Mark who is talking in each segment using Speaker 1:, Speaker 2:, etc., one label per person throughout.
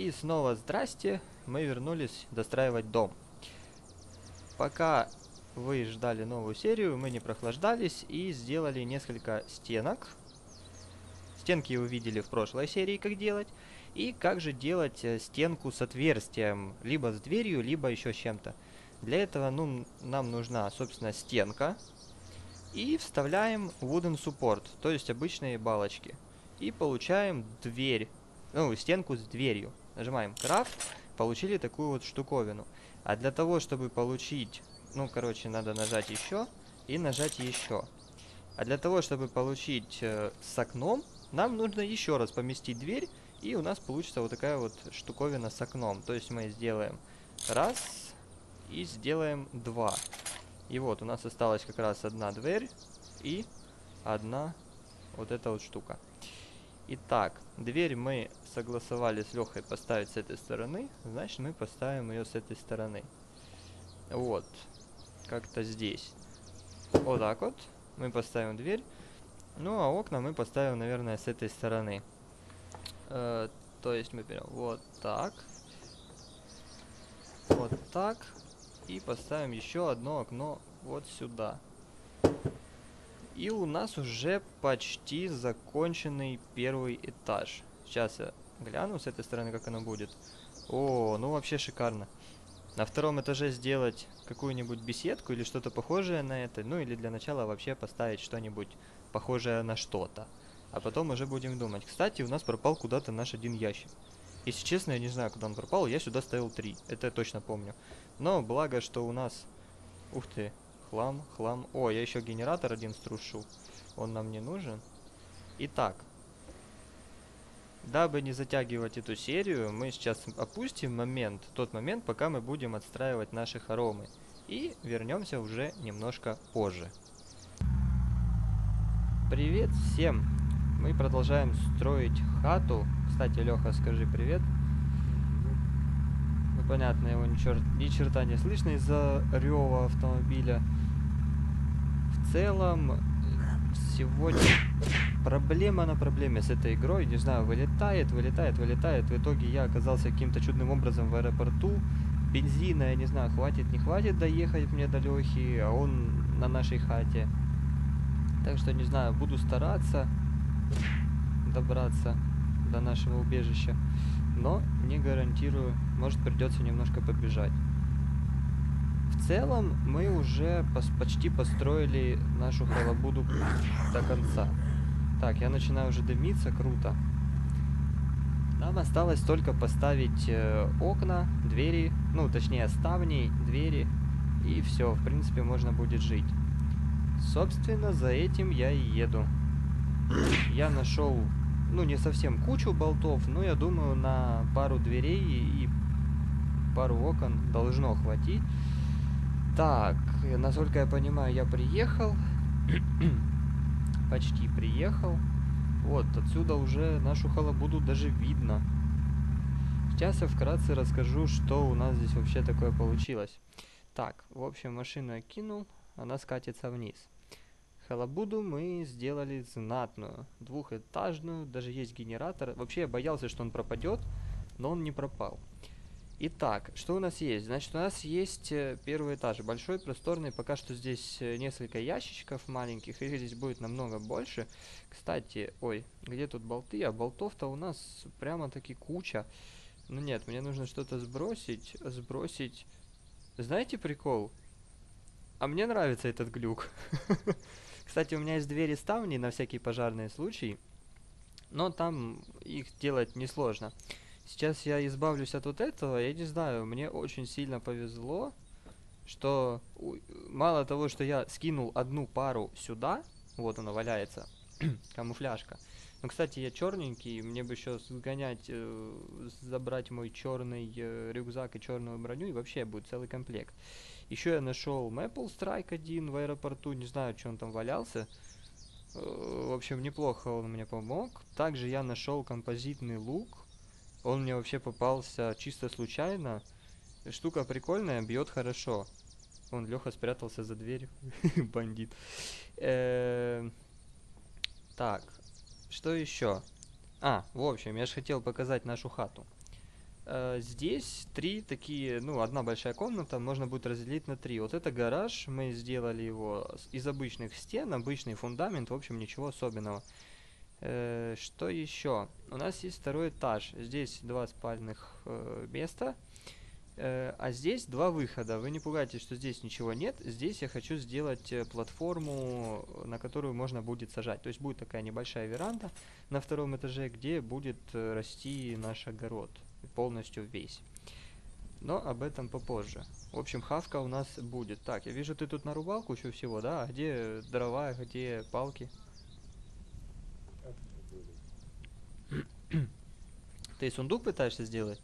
Speaker 1: И снова здрасте, мы вернулись достраивать дом. Пока вы ждали новую серию, мы не прохлаждались и сделали несколько стенок. Стенки увидели в прошлой серии, как делать. И как же делать э, стенку с отверстием, либо с дверью, либо еще чем-то. Для этого ну, нам нужна, собственно, стенка. И вставляем wooden support, то есть обычные балочки. И получаем дверь, ну, стенку с дверью. Нажимаем крафт, получили такую вот штуковину. А для того, чтобы получить, ну, короче, надо нажать еще и нажать еще. А для того, чтобы получить э, с окном, нам нужно еще раз поместить дверь, и у нас получится вот такая вот штуковина с окном. То есть мы сделаем раз и сделаем два. И вот у нас осталась как раз одна дверь и одна вот эта вот штука. Итак, дверь мы согласовали с Лехой поставить с этой стороны, значит мы поставим ее с этой стороны. Вот, как-то здесь. Вот так вот мы поставим дверь. Ну, а окна мы поставим, наверное, с этой стороны. Э, то есть мы берем вот так. Вот так. И поставим еще одно окно вот сюда. И у нас уже почти законченный первый этаж. Сейчас я гляну с этой стороны, как оно будет. О, ну вообще шикарно. На втором этаже сделать какую-нибудь беседку или что-то похожее на это. Ну или для начала вообще поставить что-нибудь похожее на что-то. А потом уже будем думать. Кстати, у нас пропал куда-то наш один ящик. Если честно, я не знаю, куда он пропал. Я сюда ставил три. Это я точно помню. Но благо, что у нас... Ух ты. Хлам, хлам. О, я еще генератор один струшу. Он нам не нужен. Итак. Дабы не затягивать эту серию, мы сейчас опустим момент, тот момент, пока мы будем отстраивать наши хоромы. И вернемся уже немножко позже. Привет всем! Мы продолжаем строить хату. Кстати, Леха, скажи привет. Ну, понятно, его ни, черт, ни черта не слышно из-за рева автомобиля. В целом, сегодня проблема на проблеме с этой игрой. Не знаю, вылетает, вылетает, вылетает. В итоге я оказался каким-то чудным образом в аэропорту. Бензина, я не знаю, хватит, не хватит доехать мне до Лехи, а он на нашей хате. Так что, не знаю, буду стараться добраться до нашего убежища. Но не гарантирую, может придется немножко побежать. В целом мы уже пос почти построили нашу халабуду до конца. Так, я начинаю уже дымиться, круто. Нам осталось только поставить э, окна, двери, ну точнее ставни, двери, и все, в принципе можно будет жить. Собственно, за этим я и еду. Я нашел, ну, не совсем кучу болтов, но я думаю, на пару дверей и пару окон должно хватить. Так, насколько я понимаю, я приехал. Почти приехал. Вот, отсюда уже нашу халабуду даже видно. Сейчас я вкратце расскажу, что у нас здесь вообще такое получилось. Так, в общем, машину я кинул она скатится вниз. Халабуду мы сделали знатную, двухэтажную, даже есть генератор. Вообще я боялся, что он пропадет, но он не пропал. Итак, что у нас есть? Значит, у нас есть э, первый этаж, большой, просторный. Пока что здесь э, несколько ящичков маленьких, их здесь будет намного больше. Кстати, ой, где тут болты? А болтов-то у нас прямо-таки куча. Ну нет, мне нужно что-то сбросить, сбросить... Знаете прикол? А мне нравится этот глюк. Кстати, у меня есть двери ставни на всякий пожарный случай. Но там их делать несложно. Сейчас я избавлюсь от вот этого. Я не знаю, мне очень сильно повезло, что мало того, что я скинул одну пару сюда, вот она валяется, камуфляжка. Ну, кстати, я черненький, мне бы еще сгонять, э, забрать мой черный э, рюкзак и черную броню, и вообще будет целый комплект. Еще я нашел Maple Strike один в аэропорту, не знаю, что он там валялся. Э, в общем, неплохо он мне помог. Также я нашел композитный лук. Он мне вообще попался чисто случайно. Штука прикольная, бьет хорошо. Он Леха спрятался за дверь. Бандит. Эм, так, что еще? А, в общем, я же хотел показать нашу хату. Э, здесь три такие, ну, одна большая комната, можно будет разделить на три. Вот это гараж, мы сделали его из обычных стен, обычный фундамент, в общем, ничего особенного. Э, что еще? У нас есть второй этаж. Здесь два спальных э, места. Э, а здесь два выхода. Вы не пугайтесь, что здесь ничего нет. Здесь я хочу сделать э, платформу, на которую можно будет сажать. То есть будет такая небольшая веранда на втором этаже, где будет расти наш огород. Полностью весь. Но об этом попозже. В общем, хавка у нас будет. Так, я вижу, ты тут нарубал кучу всего, да? А где дрова, где палки? Ты сундук пытаешься сделать?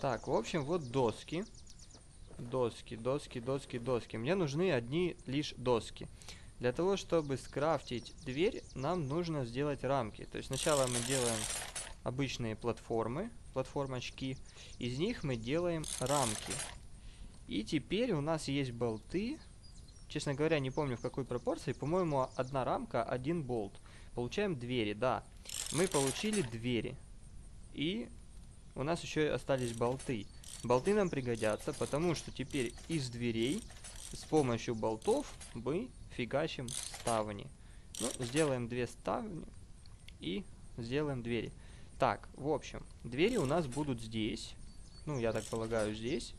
Speaker 1: Так, в общем, вот доски. Доски, доски, доски, доски. Мне нужны одни лишь доски. Для того, чтобы скрафтить дверь, нам нужно сделать рамки. То есть сначала мы делаем обычные платформы, платформочки. Из них мы делаем рамки. И теперь у нас есть болты. Честно говоря, не помню в какой пропорции. По-моему, одна рамка, один болт. Получаем двери, да. Мы получили двери. И у нас еще остались болты. Болты нам пригодятся, потому что теперь из дверей с помощью болтов мы фигачим ставни. Ну, сделаем две ставни и сделаем двери. Так, в общем, двери у нас будут здесь. Ну, я так полагаю, здесь.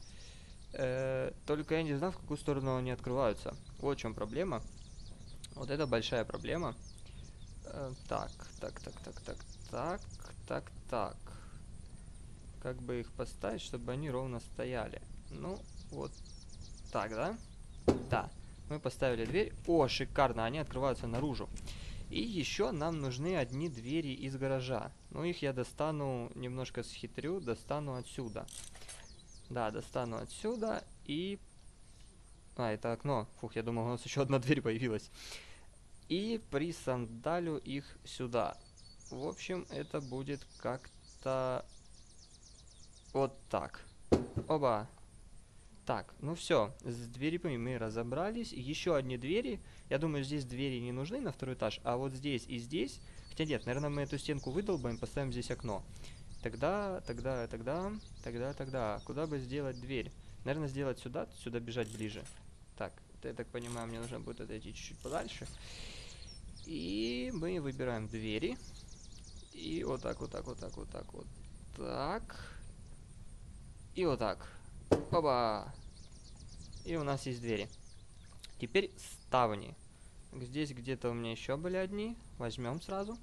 Speaker 1: Э -э только я не знаю, в какую сторону они открываются. Вот в чем проблема. Вот это большая проблема. Э так, так, так, так, так, так, так, так как бы их поставить, чтобы они ровно стояли. Ну, вот так, да? Да. Мы поставили дверь. О, шикарно, они открываются наружу. И еще нам нужны одни двери из гаража. Ну, их я достану, немножко схитрю, достану отсюда. Да, достану отсюда и... А, это окно. Фух, я думал, у нас еще одна дверь появилась. И присандалю их сюда. В общем, это будет как-то вот так. Оба. Так, ну все, с дверями мы разобрались. Еще одни двери. Я думаю, здесь двери не нужны на второй этаж, а вот здесь и здесь... Хотя нет, наверное, мы эту стенку выдолбаем, поставим здесь окно. Тогда, тогда, тогда, тогда, тогда. Куда бы сделать дверь? Наверное, сделать сюда, сюда бежать ближе. Так, я так понимаю, мне нужно будет отойти чуть-чуть подальше. И мы выбираем двери. И вот так, вот так, вот так, вот так, вот так. И вот так. Оба. И у нас есть двери. Теперь ставни. Здесь где-то у меня еще были одни. Возьмем сразу.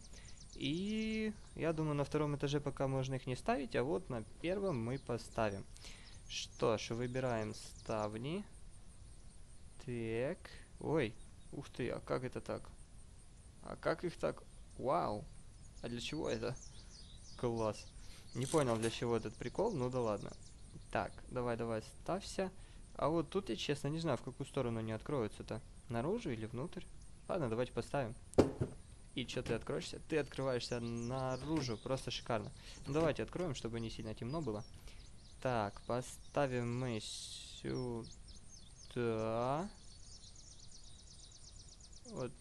Speaker 1: И я думаю, на втором этаже пока можно их не ставить, а вот на первом мы поставим. Что ж, выбираем ставни. Так. Ой, ух ты, а как это так? А как их так? Вау. А для чего это? Класс. Не понял, для чего этот прикол, ну да ладно. Так, давай, давай, ставься. А вот тут я, честно, не знаю, в какую сторону они откроются-то. Наружу или внутрь? Ладно, давайте поставим. И что ты откроешься? Ты открываешься наружу, просто шикарно. Ну давайте откроем, чтобы не сильно темно было. Так, поставим мы сюда. Вот.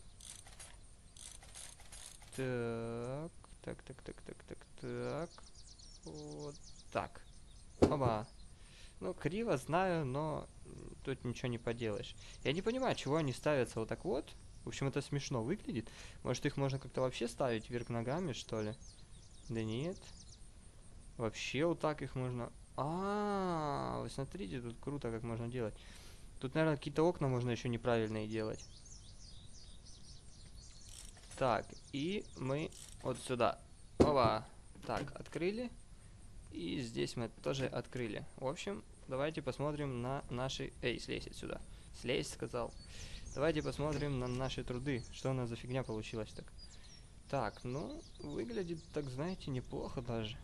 Speaker 1: Так, так, так, так, так, так. Вот так. Оба. Ну, криво, знаю, но тут ничего не поделаешь. Я не понимаю, чего они ставятся вот так вот. В общем, это смешно выглядит. Может, их можно как-то вообще ставить вверх ногами, что ли? Да нет. Вообще вот так их можно... А, -а, -а вы смотрите, тут круто, как можно делать. Тут, наверное, какие-то окна можно еще неправильные делать. Так, и мы вот сюда. Опа. Так, открыли. И здесь мы тоже открыли. В общем, давайте посмотрим на наши... Эй, слезь отсюда. Слезь, сказал. Давайте посмотрим на наши труды. Что у нас за фигня получилась так. Так, ну, выглядит, так знаете, неплохо даже.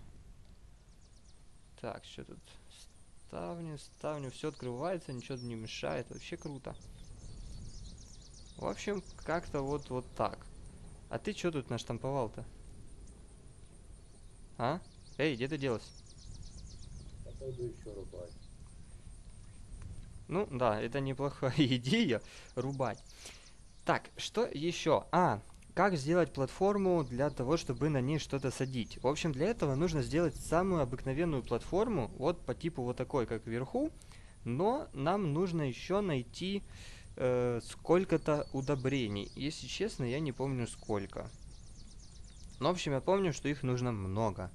Speaker 1: Так, что тут? Ставни, ставни, все открывается, ничего не мешает. Вообще круто. В общем, как-то вот, вот так. А ты что тут наштамповал-то? А? Эй, где ты делась?
Speaker 2: Пойду еще рубать.
Speaker 1: Ну да, это неплохая идея рубать. Так, что еще? А, как сделать платформу для того, чтобы на ней что-то садить? В общем, для этого нужно сделать самую обыкновенную платформу, вот по типу вот такой, как вверху, но нам нужно еще найти э, сколько-то удобрений. Если честно, я не помню сколько. Но, в общем, я помню, что их нужно много,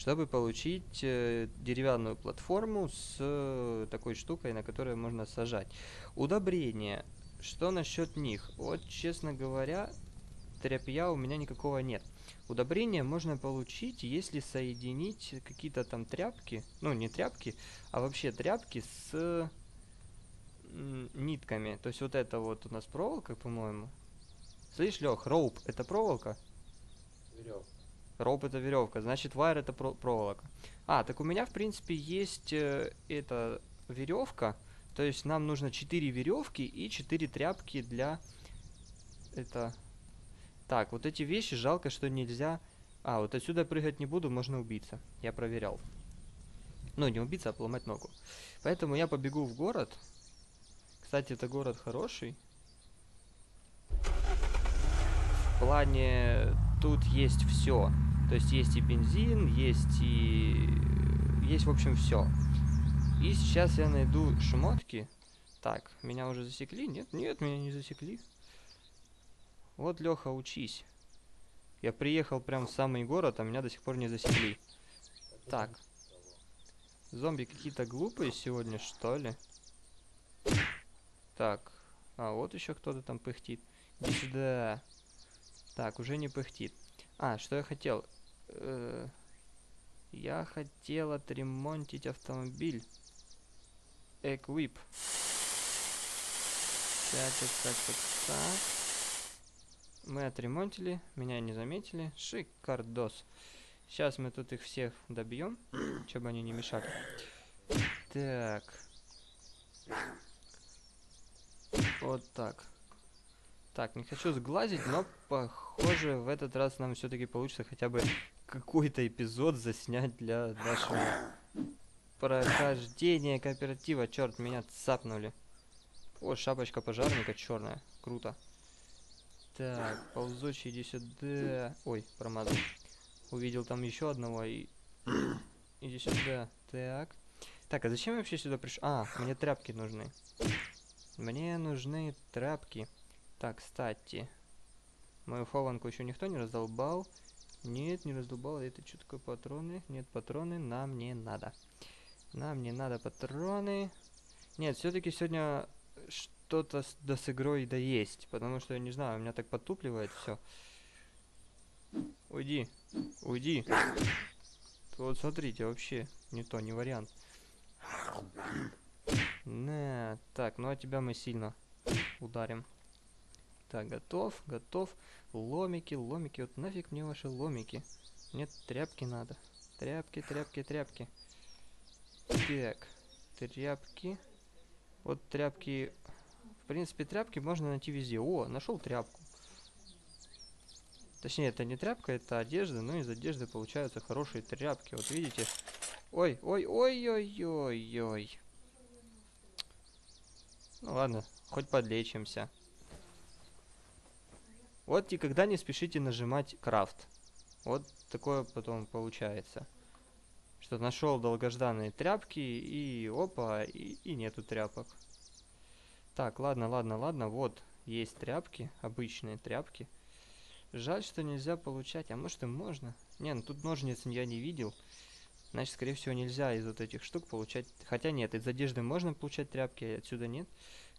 Speaker 1: чтобы получить э, деревянную платформу с э, такой штукой, на которой можно сажать. Удобрения. Что насчет них? Вот, честно говоря, тряпья у меня никакого нет. Удобрения можно получить, если соединить какие-то там тряпки, ну не тряпки, а вообще тряпки с нитками. То есть вот это вот у нас проволока, по-моему. Слышь, Лех, роуп это проволока?
Speaker 2: Веревка.
Speaker 1: Роуп это веревка, значит вайр это про проволока. А, так у меня в принципе есть э, эта веревка. То есть нам нужно 4 веревки и 4 тряпки для это так, вот эти вещи жалко, что нельзя... А, вот отсюда прыгать не буду, можно убиться. Я проверял. Ну, не убиться, а поломать ногу. Поэтому я побегу в город. Кстати, это город хороший. В плане... Тут есть все. То есть есть и бензин, есть и... Есть, в общем, все. И сейчас я найду шмотки. Так, меня уже засекли? Нет, нет, меня не засекли. Вот, Леха, учись. Я приехал прям в самый город, а меня до сих пор не засекли. Так. Зомби какие-то глупые сегодня, что ли? Так. А, вот еще кто-то там пыхтит. Иди сюда. Так, уже не пыхтит. А, что я хотел? Э я хотел отремонтить автомобиль. Эквип. Так, так, так, так. Мы отремонтили, меня не заметили. Шикардос. Сейчас мы тут их всех добьем, чтобы они не мешали. Так. Вот так. Так, не хочу сглазить, но похоже в этот раз нам все-таки получится хотя бы какой-то эпизод заснять для нашего прохождения кооператива. Черт, меня цапнули. О, шапочка пожарника черная. Круто. Так, ползучий, иди сюда. Ой, промазал. Увидел там еще одного и... Иди сюда. Так. Так, а зачем я вообще сюда пришел? А, мне тряпки нужны. Мне нужны тряпки. Так, кстати. Мою хованку еще никто не раздолбал. Нет, не раздолбал. Это что такое патроны? Нет, патроны нам не надо. Нам не надо патроны. Нет, все-таки сегодня что-то с, да с игрой да есть, потому что я не знаю, у меня так потупливает все. Уйди, уйди. Вот смотрите, вообще не то, не вариант. Не, так, ну а тебя мы сильно ударим. Так, готов, готов. Ломики, ломики, вот нафиг мне ваши ломики. Нет, тряпки надо. Тряпки, тряпки, тряпки. Так, тряпки. Вот тряпки принципе, тряпки можно найти везде. О, нашел тряпку. Точнее, это не тряпка, это одежда, но из одежды получаются хорошие тряпки. Вот видите? Ой, ой, ой, ой, ой, ой. Ну ладно, хоть подлечимся. Вот никогда не спешите нажимать крафт. Вот такое потом получается. Что нашел долгожданные тряпки и опа, и, и нету тряпок. Так, ладно, ладно, ладно, вот есть тряпки, обычные тряпки. Жаль, что нельзя получать, а может и можно. Не, ну тут ножниц я не видел. Значит, скорее всего, нельзя из вот этих штук получать... Хотя нет, из одежды можно получать тряпки, а отсюда нет.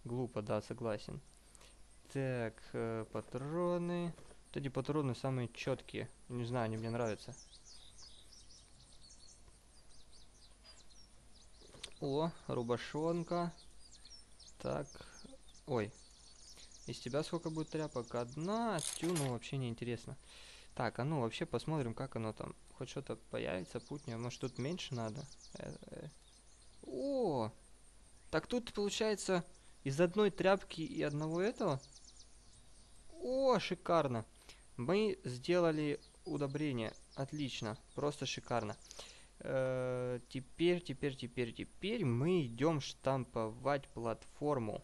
Speaker 1: Глупо, да, согласен. Так, э, патроны. Вот эти патроны самые четкие. Не знаю, они мне нравятся. О, рубашонка. Так. Ой. Из тебя сколько будет тряпок? Одна. Тюну вообще не интересно. Так, а ну вообще посмотрим, как оно там. Хоть что-то появится, путня. Может тут меньше надо? Э -э. О! Так тут получается из одной тряпки и одного этого? О, шикарно. Мы сделали удобрение. Отлично. Просто шикарно. Э, теперь, теперь, теперь, теперь мы идем штамповать платформу.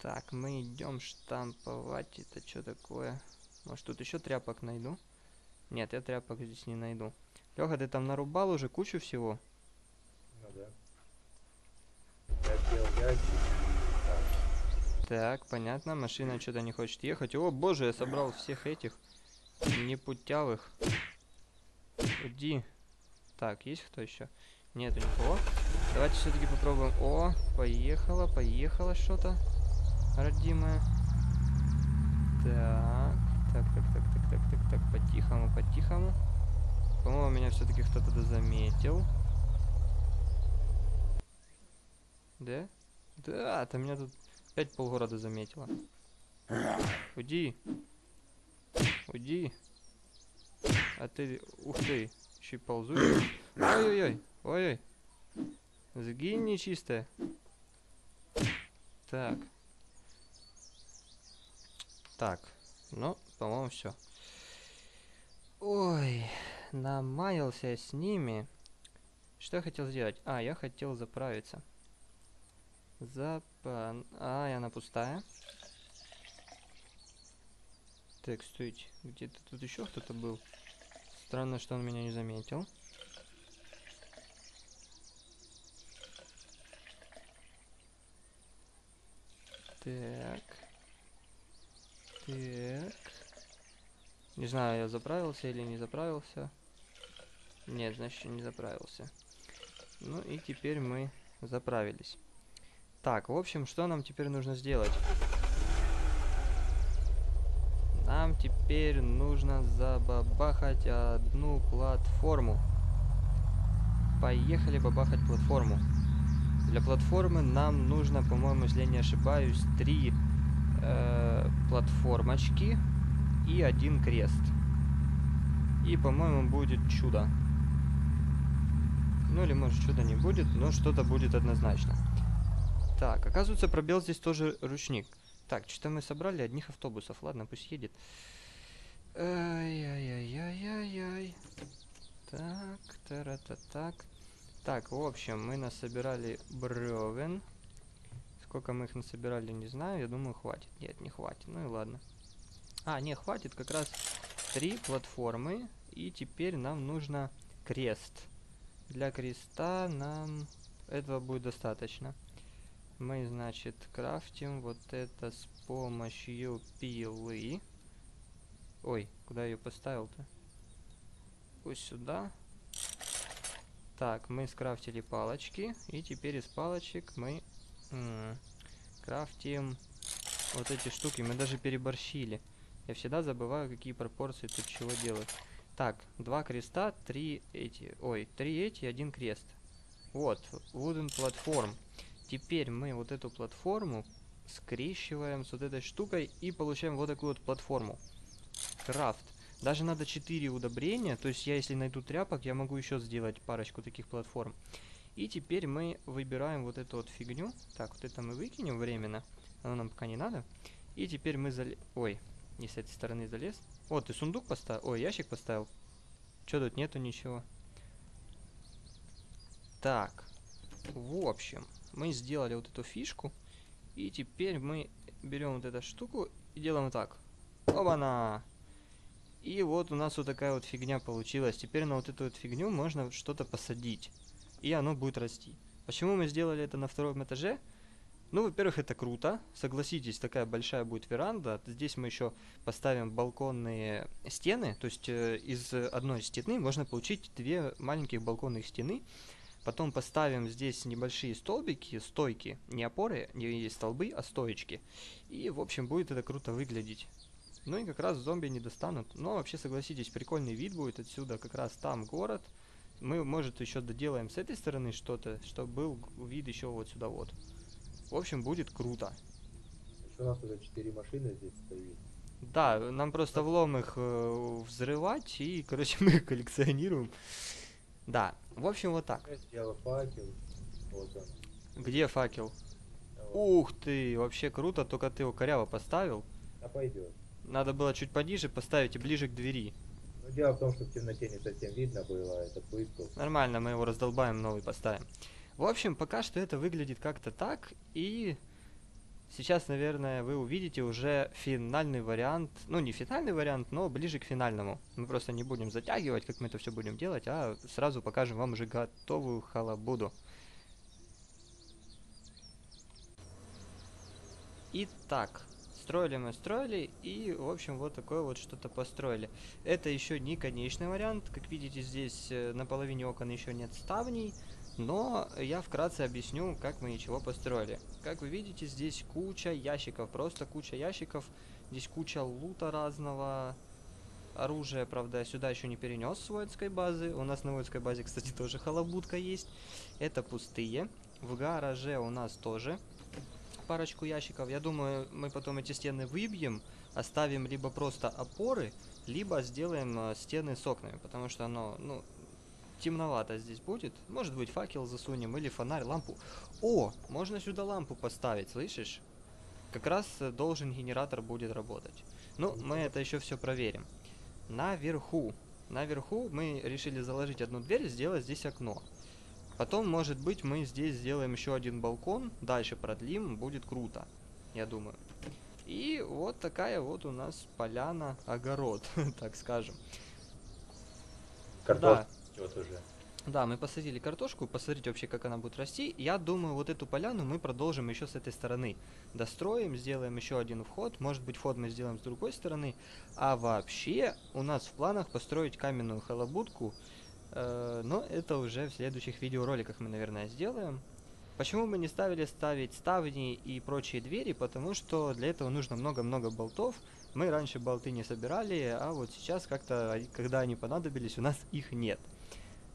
Speaker 1: Так, мы идем штамповать. Это что такое? Может тут еще тряпок найду? Нет, я тряпок здесь не найду. Леха, ты там нарубал уже кучу всего?
Speaker 2: Ну да. Я сделал ящик. Так,
Speaker 1: понятно, машина что-то не хочет ехать. О, боже, я собрал всех этих непутявых. Иди. Так, есть кто еще? Нету никого. Давайте все-таки попробуем. О, поехала, поехала что-то. Родимая. Так, так, так, так, так, так, так, так, по-тихому, по-тихому. По-моему, меня все-таки кто-то заметил. Да? Да, там меня тут опять полгорода заметила. Уйди. Уйди. А ты, ух ты, еще и ползучий. Ой-ой-ой, ой-ой. Сгинь нечистая. Так. Так, ну, по-моему, все. Ой, намаялся с ними. Что я хотел сделать? А, я хотел заправиться. Запа... А, и она пустая. Так, стойте. Где-то тут еще кто-то был. Странно, что он меня не заметил. Так. Так. Не знаю, я заправился или не заправился. Нет, значит, не заправился. Ну и теперь мы заправились. Так, в общем, что нам теперь нужно сделать? Нам теперь нужно забабахать одну платформу. Поехали бабахать платформу. Для платформы нам нужно, по-моему, если я не ошибаюсь, три э, платформочки и один крест. И, по-моему, будет чудо. Ну или может чудо не будет, но что-то будет однозначно. Так, оказывается, пробел здесь тоже ручник. Так, что-то мы собрали одних автобусов. Ладно, пусть едет. Ай-яй-яй-яй-яй. Так, тара-та так. Так, в общем, мы насобирали бревен. Сколько мы их насобирали, не знаю. Я думаю, хватит. Нет, не хватит. Ну и ладно. А, не, хватит как раз три платформы. И теперь нам нужно крест. Для креста нам этого будет достаточно. Мы, значит, крафтим вот это с помощью пилы. Ой, куда ее поставил-то? Пусть сюда. Так, мы скрафтили палочки. И теперь из палочек мы крафтим вот эти штуки. Мы даже переборщили. Я всегда забываю, какие пропорции тут чего делать. Так, два креста, три эти. Ой, три эти, один крест. Вот, wooden platform. Теперь мы вот эту платформу скрещиваем с вот этой штукой и получаем вот такую вот платформу. Крафт. Даже надо 4 удобрения, то есть я если найду тряпок, я могу еще сделать парочку таких платформ. И теперь мы выбираем вот эту вот фигню. Так, вот это мы выкинем временно, оно нам пока не надо. И теперь мы залез... Ой, не с этой стороны залез. О, ты сундук поставил? Ой, ящик поставил. Че тут нету ничего? Так, в общем, мы сделали вот эту фишку. И теперь мы берем вот эту штуку и делаем так. Оба-на! И вот у нас вот такая вот фигня получилась. Теперь на вот эту вот фигню можно что-то посадить. И оно будет расти. Почему мы сделали это на втором этаже? Ну, во-первых, это круто. Согласитесь, такая большая будет веранда. Здесь мы еще поставим балконные стены. То есть э, из одной стены можно получить две маленьких балконных стены. Потом поставим здесь небольшие столбики, стойки, не опоры, не столбы, а стоечки. И, в общем, будет это круто выглядеть. Ну и как раз зомби не достанут. Но вообще, согласитесь, прикольный вид будет отсюда. Как раз там город. Мы, может, еще доделаем с этой стороны что-то, чтобы был вид еще вот сюда вот. В общем, будет круто.
Speaker 2: Еще у нас уже 4 машины здесь стоит.
Speaker 1: Да, нам просто влом их э, взрывать, и, короче, мы их коллекционируем. Да, в общем, вот так.
Speaker 2: Факел. Вот он.
Speaker 1: Где факел?
Speaker 2: Вот.
Speaker 1: Ух ты, вообще круто, только ты его коряво поставил.
Speaker 2: А пойдет.
Speaker 1: Надо было чуть пониже поставить и ближе к двери.
Speaker 2: Но дело в том, что в темноте не совсем видно было, это пытку.
Speaker 1: Нормально, мы его раздолбаем, новый поставим. В общем, пока что это выглядит как-то так, и Сейчас, наверное, вы увидите уже финальный вариант. Ну, не финальный вариант, но ближе к финальному. Мы просто не будем затягивать, как мы это все будем делать, а сразу покажем вам уже готовую халабуду. Итак, строили мы строили и, в общем, вот такое вот что-то построили. Это еще не конечный вариант. Как видите, здесь э, на половине окон еще нет ставней. Но я вкратце объясню, как мы и чего построили. Как вы видите, здесь куча ящиков, просто куча ящиков. Здесь куча лута разного. Оружие, правда, сюда еще не перенес с воинской базы. У нас на воинской базе, кстати, тоже халабутка есть. Это пустые. В гараже у нас тоже парочку ящиков. Я думаю, мы потом эти стены выбьем, оставим либо просто опоры, либо сделаем э, стены с окнами, потому что оно, ну, темновато здесь будет. Может быть, факел засунем или фонарь, лампу. О, можно сюда лампу поставить, слышишь? Как раз э, должен генератор будет работать. Ну, мы это еще все проверим. Наверху. Наверху мы решили заложить одну дверь, сделать здесь окно. Потом, может быть, мы здесь сделаем еще один балкон, дальше продлим, будет круто, я думаю. И вот такая вот у нас поляна, огород, так скажем.
Speaker 2: Картошка растет уже.
Speaker 1: Да, мы посадили картошку, посмотрите вообще, как она будет расти. Я думаю, вот эту поляну мы продолжим еще с этой стороны. Достроим, сделаем еще один вход. Может быть, вход мы сделаем с другой стороны. А вообще, у нас в планах построить каменную халабутку Э, но это уже в следующих видеороликах мы, наверное, сделаем. Почему мы не ставили ставить ставни и прочие двери? Потому что для этого нужно много-много болтов. Мы раньше болты не собирали, а вот сейчас как-то, когда они понадобились, у нас их нет.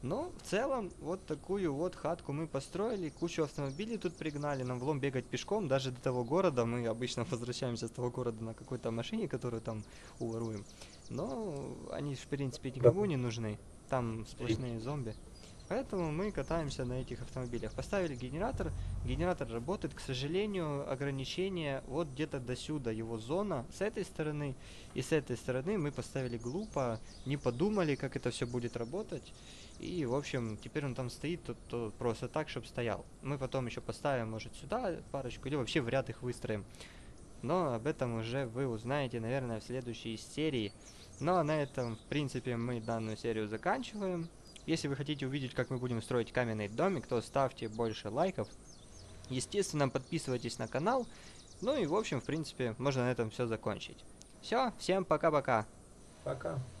Speaker 1: Но в целом вот такую вот хатку мы построили, кучу автомобилей тут пригнали, нам влом бегать пешком, даже до того города, мы обычно возвращаемся с того города на какой-то машине, которую там уворуем. Но они в принципе никому не нужны там сплошные зомби. Поэтому мы катаемся на этих автомобилях. Поставили генератор, генератор работает, к сожалению, ограничение вот где-то до сюда его зона с этой стороны и с этой стороны мы поставили глупо, не подумали, как это все будет работать. И, в общем, теперь он там стоит то, то просто так, чтобы стоял. Мы потом еще поставим, может, сюда парочку, или вообще в ряд их выстроим. Но об этом уже вы узнаете, наверное, в следующей серии. Ну а на этом, в принципе, мы данную серию заканчиваем. Если вы хотите увидеть, как мы будем строить каменный домик, то ставьте больше лайков. Естественно, подписывайтесь на канал. Ну и, в общем, в принципе, можно на этом все закончить. Все, всем пока-пока.
Speaker 2: Пока. -пока. пока.